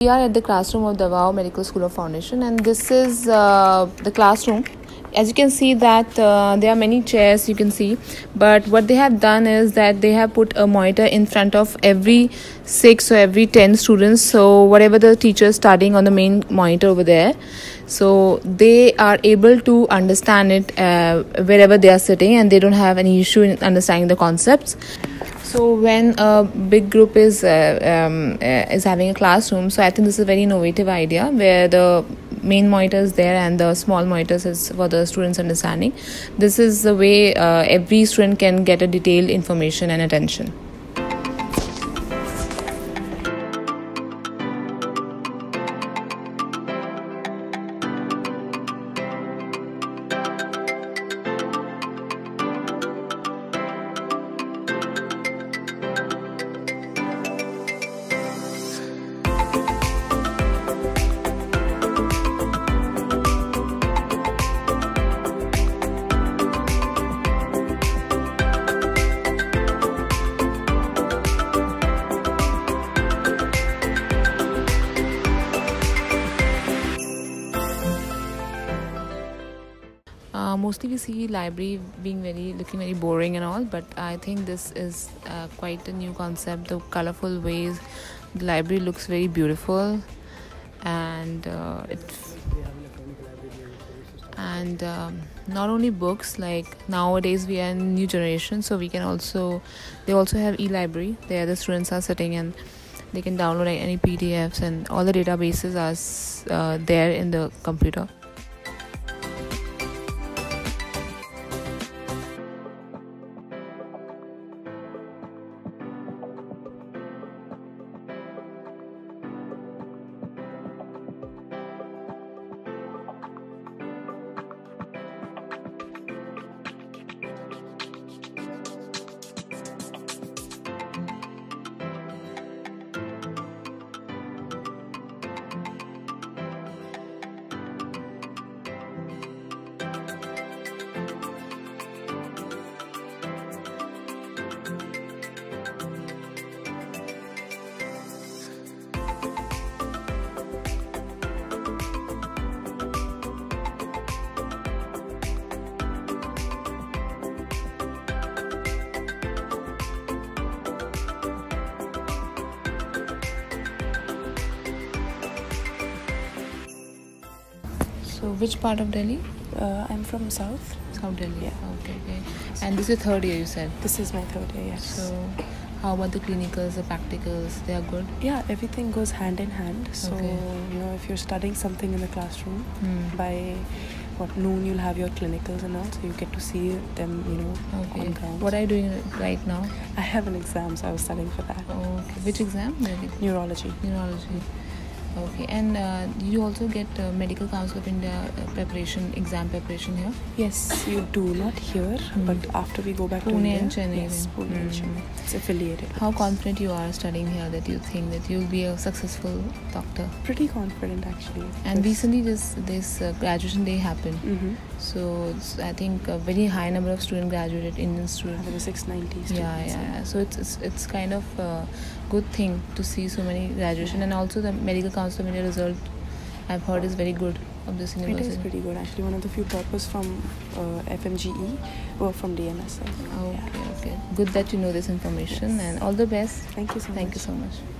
We are at the classroom of Davao Medical School of Foundation, and this is uh, the classroom. As you can see that uh, there are many chairs you can see, but what they have done is that they have put a monitor in front of every six or every ten students. So whatever the teacher is studying on the main monitor over there, so they are able to understand it uh, wherever they are sitting, and they don't have any issue in understanding the concepts so when a big group is uh, um, uh, is having a classroom so i think this is a very innovative idea where the main monitor is there and the small monitors is for the students understanding. This is the way uh, every student can get a detailed information and attention mostly we see library being very looking very boring and all but i think this is uh, quite a new concept. The colorful ways the library looks very beautiful and uh, it and um, not only books like nowadays we are in new generation so we can also they also have e-library. There the students are sitting and they can download any pdfs and all the databases are uh, there in the computer So, which part of Delhi? Uh, I'm from South. South Delhi. Yeah. Okay, okay. And this is third year, you said. This is my third year, yes. So, how about the clinicals, the practicals? They are good. yeah, everything goes hand in hand. So, Okay. you know, if you're studying something in the classroom, Hmm. by what noon you'll have your clinicals and all, so you get to see them, you know, Okay. on ground. What are you doing right now? I have an exam, so I was studying for that. Okay. Which exam? Neurology. Neurology. Okay. And uh, you also get uh, Medical Council of India uh, preparation, exam preparation here? Yes, you do not here, Hmm. but after we go back to Pune India, and Chennai yes. Pune and Hmm. Chennai. It's affiliated. How confident you are studying here that you think that you'll be a successful doctor? Pretty confident actually. And recently, this this uh, graduation day happened. Mm-hmm. So it's, I think a very high number of students graduated, Indian students. There were 690 students. Yeah, yeah, yeah. So it's it's, it's kind of a good thing to see so many graduation, and also the Medical Council of India result I've heard is very good of this It university. is pretty good. Actually, one of the few toppers from uh, FMGE or from DMS. Okay, okay. Good that you know this information, Yes. and all the best. Thank you so Thank much. you so much.